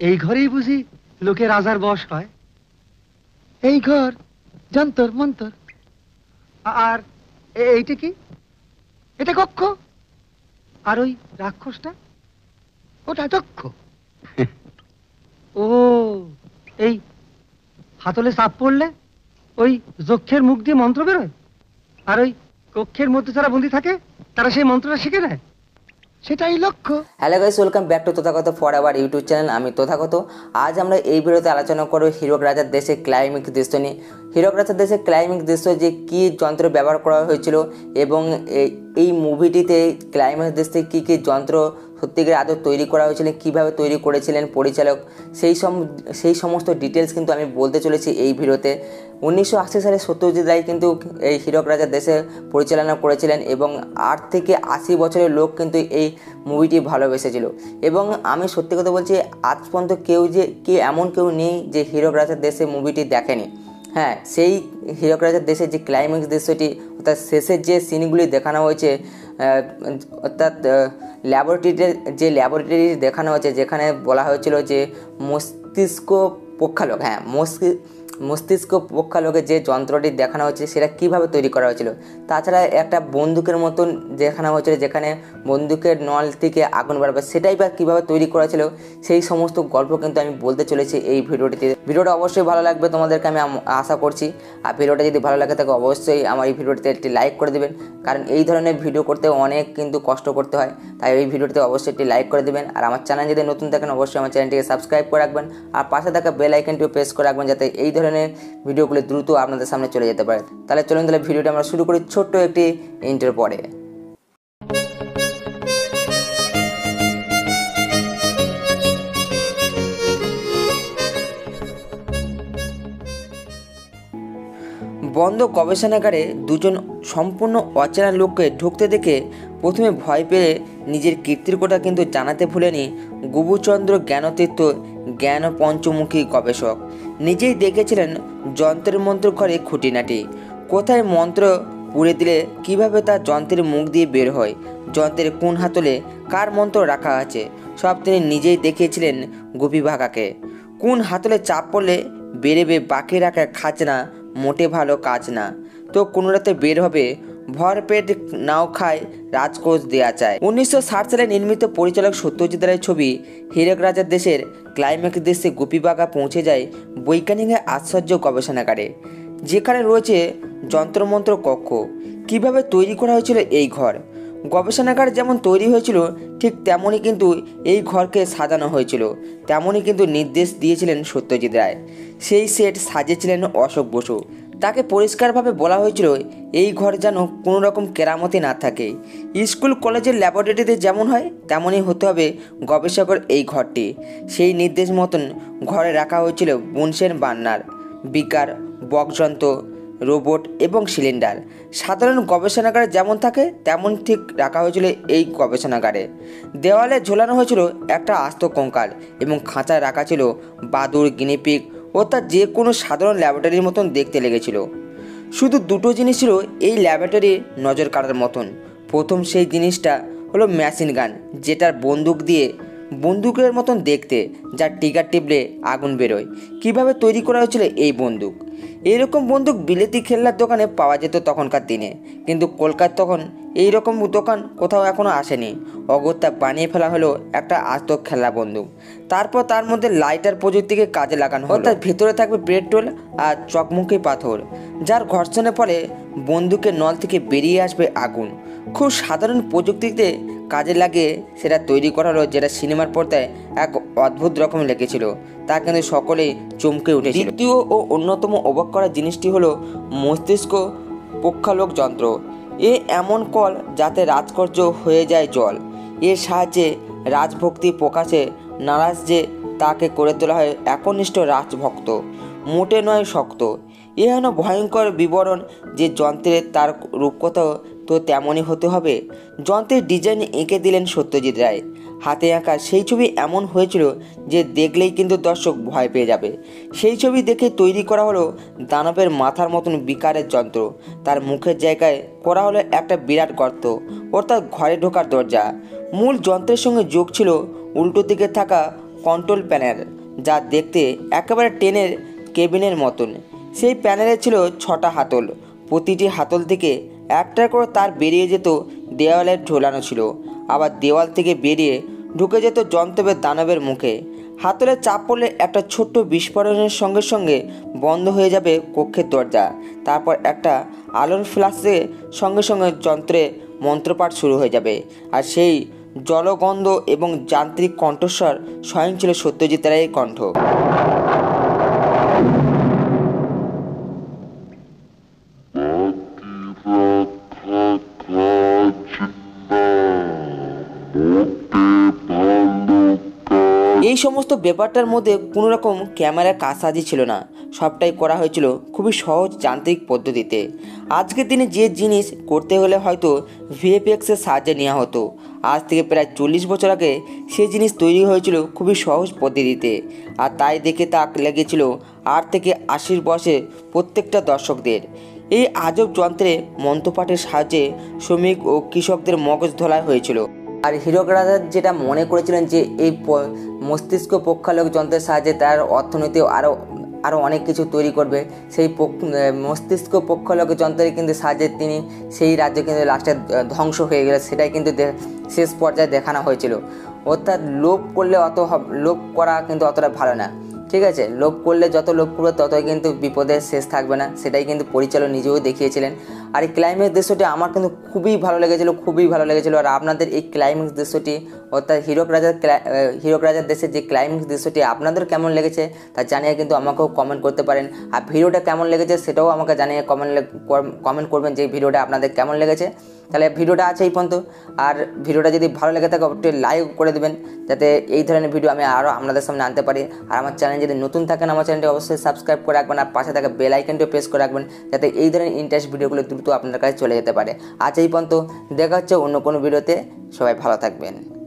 এই ঘরেই বুঝি লোকে রাজার বস হয়। এই ঘর, যন্তর, মন্তর। আর এইটা কি? এটা কক্ষ? আর ওই রাক্ষসটা? ওটা চক্ষ? ও, এই হাতলে চাপ পড়লে ওই যক্ষের মুখ দিয়ে মন্ত্র বেরোয়? আর ওই কক্ষের মধ্যে যারা বন্দি থাকে, তারা সেই মন্ত্রটা শিখে নেয়? সেটাই লক্ষ্য। Hello guys, welcome back to Tathagata for our YouTube channel. আমি তথাগত। আজ আমরা এই ভিডিওতে আলোচনা করব হিরক রাজার দেশে ক্লাইমিক দৃশ্য নিয়ে। হিরক রাজার দেশে ক্লাইমিক দৃশ্য যে কী যন্ত্র ব্যবহার করা হয়েছিল এবং এই- মুভিটিতে ক্লাইম্যাক্স দেশে কী কী যন্ত্র সত্যিকার আদৌ তৈরি করা হয়েছিল কীভাবে তৈরি করেছিলেন পরিচালক, সেই সম, সেই সমস্ত ডিটেলস কিন্তু আমি বলতে চলেছি এই ভিডিওতে। উনিশশো আশি সালে সত্যজিৎ রায় কিন্তু এই হীরক রাজার দেশে পরিচালনা করেছিলেন এবং আট থেকে আশি বছরের লোক কিন্তু এই মুভিটি ভালোবেসেছিল। এবং আমি সত্যি কথা বলছি, আজ পর্যন্ত কেউ যে, কি এমন কেউ নেই যে হীরক রাজার দেশে মুভিটি দেখেনি। হ্যাঁ সেই হীরক রাজার দেশে যে ক্লাইম্যাক্স দৃশ্যটি, অর্থাৎ শেষের যে সিনগুলি দেখানো হয়েছে অর্থাৎ ল্যাবরেটরিতে যে ল্যাবরেটরি দেখানো হয়েছে, যেখানে বলা হয়েছিল যে মস্তিষ্ক পক্ষালোক হ্যাঁ মস্তি মস্তিষ্ক পক্ষালোকে যে যন্ত্রটি দেখানো হচ্ছে সেটা কীভাবে তৈরি করা হয়েছিল? তাছাড়া একটা বন্দুকের মতন দেখানো হয়েছিল, যেখানে বন্দুকের নল থেকে আগুন বাড়বে, সেটাই বা কীভাবে তৈরি করা ছিল সেই সমস্ত গল্প কিন্তু আমি বলতে চলেছি এই ভিডিওটিতে। ভিডিওটা অবশ্যই ভালো লাগবে তোমাদেরকে, আমি আশা করছি। আর ভিডিওটা যদি ভালো লাগে থাকে অবশ্যই আমার এই ভিডিওটিতে একটি লাইক করে দেবেন। কারণ এই ধরনের ভিডিও করতে অনেক কিন্তু কষ্ট করতে হয়। তাই এই ভিডিওটিতে অবশ্যই একটি লাইক করে দেবেন। আর আমার চ্যানেল যদি নতুন থাকেন, অবশ্যই আমার চ্যানেলটিকে সাবস্ক্রাইব করে রাখবেন। আর পাশে থাকা বেল আইকনটিও প্রেস করে রাখবেন, যাতে এই ধরনের ভিডিওগুলো দ্রুত আপনাদের সামনে চলে যেতে পারে। তাহলে চলুন তাহলে ভিডিওটা আমরা শুরু করি ছোট্ট একটি ইন্টার পরে। বন্ধ গবেষণাগারে দুজন সম্পূর্ণ অচেনা লোককে ঢুকতে দেখে প্রথমে ভয় পেয়ে নিজের কীর্তির কথা কিন্তু জানাতে ভুলেনি গুবুচন্দ্র জ্ঞানতীর্থ জ্ঞান পঞ্চমুখী গবেষক। নিজেই দেখেছিলেন যন্ত্রের মন্ত্র ঘরে খুঁটিনাটি। কোথায় মন্ত্র পুড়ে দিলে, কীভাবে তা যন্ত্রের মুখ দিয়ে বের হয়, যন্ত্রের কোন হাতলে কার মন্ত্র রাখা আছে, সব তিনি নিজেই দেখিয়েছিলেন গোপী ভাগাকে। কোন হাতলে চাপ পড়লে বেরেবে বাকি রাখা খাজনা মোটে ভালো কাজ না। তো কোনো রাতে বের হবে ভরপেট নাও খায় রাজকোষ দেয়া চায়। উনিশশো ষাট সালে নির্মিত পরিচালক সত্যজিৎ রায়ের ছবি হীরক রাজার দেশের ক্লাইম্যাক্স দেশে গোপীবাগা পৌঁছে যায় বৈজ্ঞানিকের আশ্চর্য গবেষণাগারে, যেখানে রয়েছে যন্ত্রমন্ত্র কক্ষ। কীভাবে তৈরি করা হয়েছিল এই ঘর? গবেষণাগার যেমন তৈরি হয়েছিল, ঠিক তেমনই কিন্তু এই ঘরকে সাজানো হয়েছিল। তেমনই কিন্তু নির্দেশ দিয়েছিলেন সত্যজিৎ রায়। সেই সেট সাজিয়েছিলেন অশোক বসু। তাকে পরিষ্কারভাবে বলা হয়েছিল, এই ঘর যেন কোনো রকম কেরামতি না থাকে। স্কুল, কলেজের ল্যাবরেটরিতে যেমন হয়, তেমনই হতে হবে গবেষকের এই ঘরটি। সেই নির্দেশ মতন ঘরে রাখা হয়েছিল বুনসেন বান্নার, বিকার, বকযন্ত্র, রোবট এবং সিলিন্ডার। সাধারণ গবেষণাগারে যেমন থাকে, তেমন ঠিক রাখা হয়েছিল এই গবেষণাগারে। দেওয়ালে ঝোলানো হয়েছিল একটা আস্ত কঙ্কাল এবং খাঁচায় রাখা ছিল বাদুর গিনিপিক অর্থাৎ যে কোনো সাধারণ ল্যাবরেটরির মতন দেখতে লেগেছিল। শুধু দুটো জিনিস ছিল এই ল্যাবরেটরি নজর কাড়ার মতন। প্রথম সেই জিনিসটা হলো মেশিন গান যেটার বন্দুক দিয়ে বন্দুকের মতন দেখতে যার টিকার টিপলে আগুন বেরোয়। কীভাবে তৈরি করা হয়েছিল এই বন্দুক? এইরকম বন্দুক বিলেতি খেলনার দোকানে পাওয়া যেত তখনকার দিনে। কিন্তু কলকাতা তখন এই রকম দোকান কোথাও এখনও আসেনি। অগত্যা বানিয়ে ফেলা হলো একটা আস্ত খেলা বন্দুক। তারপর তার মধ্যে লাইটার প্রযুক্তিকে কাজে লাগানো হলো। অর্থাৎ ভেতরে থাকবে পেট্রোল আর চকমুখী পাথর যার ঘর্ষণের ফলে বন্দুকের নল থেকে বেরিয়ে আসবে আগুন। খুব সাধারণ প্রযুক্তিতে কাজে লাগে সেটা তৈরি করা হলো যেটা সিনেমার পর্দায় এক অদ্ভুত রকম লেগেছিল। তা কিন্তু সকলেই চমকে উঠেছিল। দ্বিতীয় ও অন্যতম অবাক করা জিনিসটি হলো মস্তিষ্ক পক্ষালোক যন্ত্র এ এমন কল যাতে রাজকর্য হয়ে যায় জল। এর সাহায্যে রাজভক্তি প্রকাশে নারাজ যে তাকে করে তোলা হয় একনিষ্ঠ রাজভক্ত। মোটে নয় শক্ত। এ হেন ভয়ঙ্কর বিবরণ যে যন্ত্রের তার রূপকথাও তো তেমনই হতে হবে। যন্ত্রের ডিজাইন এঁকে দিলেন সত্যজিৎ রায়। হাতে আঁকা সেই ছবি এমন হয়েছিল যে দেখলেই কিন্তু দর্শক ভয় পেয়ে যাবে। সেই ছবি দেখে তৈরি করা হলো দানবের মাথার মতন বিকারের যন্ত্র। তার মুখের জায়গায় করা হলো একটা বিরাট গর্ত, অর্থাৎ ঘরে ঢোকার দরজা। মূল যন্ত্রের সঙ্গে যোগ ছিল উল্টো দিকে থাকা কন্ট্রোল প্যানেল, যা দেখতে একেবারে ট্রেনের কেবিনের মতন। সেই প্যানেলে ছিল ছটা হাতল। প্রতিটি হাতল থেকে একটা করে তার বেরিয়ে যেত দেওয়ালে ঝোলানো ছিল। আবার দেওয়াল থেকে বেরিয়ে ঢুকে যেত যন্ত্রের দানবের মুখে। হাতলে চাপ পড়লে একটা ছোট্ট বিস্ফোরণের সঙ্গে সঙ্গে বন্ধ হয়ে যাবে কক্ষের দরজা। তারপর একটা আলোর ফ্ল্যাশে সঙ্গে সঙ্গে যন্ত্রে মন্ত্রপাঠ শুরু হয়ে যাবে। আর সেই জলগন্ধ এবং যান্ত্রিক কণ্ঠস্বর স্বয়ং ছিল সত্যজিৎ রায়ের কণ্ঠ। সমস্ত ব্যাপারটার মধ্যে কোনো রকম ক্যামেরার কাজসাজি ছিল না। সবটাই করা হয়েছিল খুবই সহজ যান্ত্রিক পদ্ধতিতে। আজকের দিনে যে জিনিস করতে হলে হয়তো ভিএফএক্সের সাহায্যে নেওয়া হতো। আজ থেকে প্রায় চল্লিশ বছর আগে সেই জিনিস তৈরি হয়েছিল খুবই সহজ পদ্ধতিতে। আর তাই দেখে তাক লেগেছিল আট থেকে আশির বয়সে প্রত্যেকটা দর্শকদের। এই আজব যন্ত্রে মন্ত্রপাঠের সাহায্যে শ্রমিক ও কৃষকদের মগজ ধোলাই হয়েছিল। আর হিরক রাজা যেটা মনে করেছিলেন যে এই মস্তিষ্ক পক্ষালোক যন্ত্রের সাহায্যে তার অর্থনীতি আরও আরও অনেক কিছু তৈরি করবে। সেই মস্তিষ্ক পক্ষালোক যন্ত্রের কিন্তু সাহায্যে তিনি সেই রাজ্য কিন্তু লাস্টে ধ্বংস হয়ে গেল। সেটাই কিন্তু শেষ পর্যায়ে দেখানো হয়েছিল। অর্থাৎ লোভ করলে অত লোভ করা কিন্তু অতটা ভালো না। ঠিক আছে? লোভ করলে যত লোভ করবে ততই কিন্তু বিপদের শেষ থাকবে না। সেটাই কিন্তু পরিচালক নিজেও দেখিয়েছিলেন। আর এই ক্লাইম্যাক্স দৃশ্যটি আমার কিন্তু খুবই ভালো লেগেছিলো, খুবই ভালো লেগেছিলো। আর আপনাদের এই ক্লাইম্যাক্স দৃশ্যটি, অর্থাৎ হিরক রাজার হিরক রাজার দেশের যে ক্লাইম্যাক্স দৃশ্যটি আপনাদের কেমন লেগেছে, তা জানিয়ে কিন্তু আমাকেও কমেন্ট করতে পারেন। আর ভিডিওটা কেমন লেগেছে সেটাও আমাকে জানিয়ে কমেন্ট কমেন্ট করবেন যে ভিডিওটা আপনাদের কেমন লেগেছে। তাহলে ভিডিওটা আছে এই পর্যন্ত। আর ভিডিওটা যদি ভালো লেগে থাকে, অবশ্যই লাইক করে দেবেন, যাতে এই ধরনের ভিডিও আমি আরও আপনাদের সামনে আনতে পারি। আর আমার চ্যানেল যদি নতুন থাকেন, আমার চ্যানেলটি অবশ্যই সাবস্ক্রাইব করে রাখবেন। আর পাশে থাকা বেল আইকনটিও প্রেস করে রাখবেন, যাতে এই ধরনের ইন্টারেস্ট ভিডিওগুলো দ্রুত আপনার কাছে চলে যেতে পারে। আজ এই পর্যন্ত। দেখা হচ্ছে অন্য কোনো ভিডিওতে। সবাই ভালো থাকবেন।